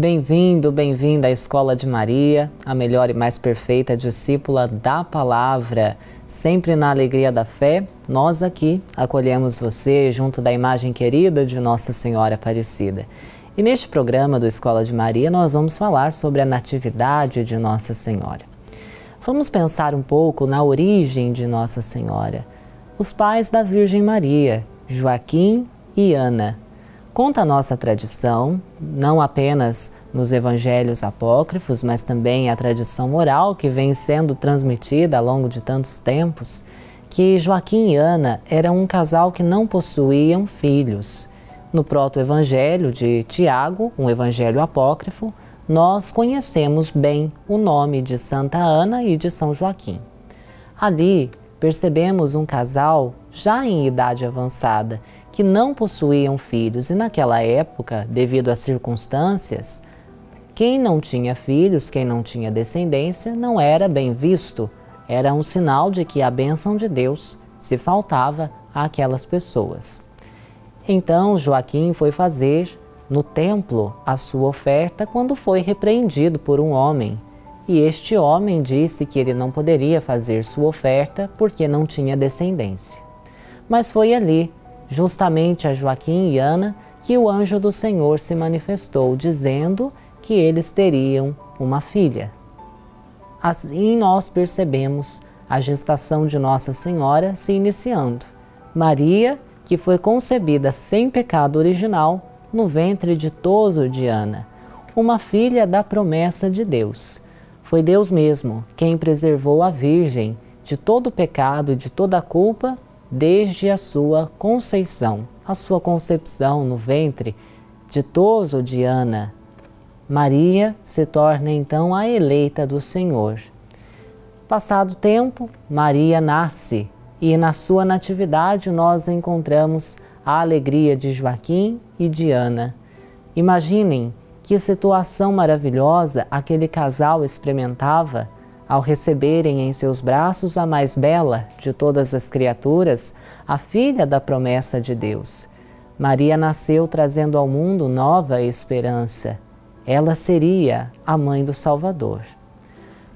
Bem-vindo, bem-vinda à Escola de Maria, a melhor e mais perfeita discípula da palavra. Sempre na alegria da fé, nós aqui acolhemos você junto da imagem querida de Nossa Senhora Aparecida. E neste programa do Escola de Maria, nós vamos falar sobre a Natividade de Nossa Senhora. Vamos pensar um pouco na origem de Nossa Senhora. Os pais da Virgem Maria, Joaquim e Ana Conta a nossa tradição, não apenas nos evangelhos apócrifos, mas também a tradição oral que vem sendo transmitida ao longo de tantos tempos, que Joaquim e Ana eram um casal que não possuíam filhos. No proto-evangelho de Tiago, um evangelho apócrifo, nós conhecemos bem o nome de Santa Ana e de São Joaquim. Ali percebemos um casal já em idade avançada que não possuíam filhos e naquela época, devido às circunstâncias, quem não tinha filhos, quem não tinha descendência, não era bem visto. Era um sinal de que a bênção de Deus se faltava àquelas pessoas. Então Joaquim foi fazer no templo a sua oferta quando foi repreendido por um homem. E este homem disse que ele não poderia fazer sua oferta porque não tinha descendência. Mas foi ali justamente a Joaquim e Ana que o anjo do Senhor se manifestou, dizendo que eles teriam uma filha. Assim nós percebemos a gestação de Nossa Senhora se iniciando. Maria, que foi concebida sem pecado original no ventre ditoso de Ana, uma filha da promessa de Deus. Foi Deus mesmo quem preservou a Virgem de todo pecado e de toda culpa desde a sua conceição, a sua concepção no ventre ditoso de Ana. Maria se torna então a eleita do Senhor. Passado tempo, Maria nasce e na sua natividade nós encontramos a alegria de Joaquim e de Ana. Imaginem que situação maravilhosa aquele casal experimentava ao receberem em seus braços a mais bela de todas as criaturas, a filha da promessa de Deus. Maria nasceu trazendo ao mundo nova esperança. Ela seria a mãe do Salvador.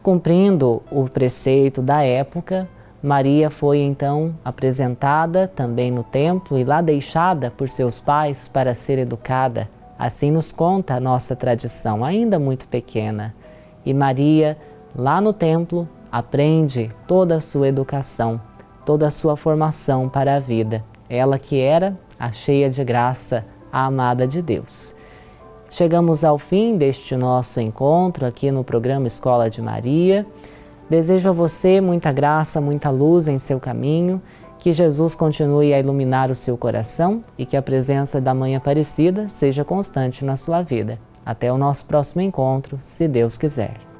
Cumprindo o preceito da época, Maria foi então apresentada também no templo e lá deixada por seus pais para ser educada. Assim nos conta a nossa tradição, ainda muito pequena. E Maria lá no templo, aprende toda a sua educação, toda a sua formação para a vida. Ela que era a cheia de graça, a amada de Deus. Chegamos ao fim deste nosso encontro aqui no programa Escola de Maria. Desejo a você muita graça, muita luz em seu caminho, que Jesus continue a iluminar o seu coração e que a presença da Mãe Aparecida seja constante na sua vida. Até o nosso próximo encontro, se Deus quiser.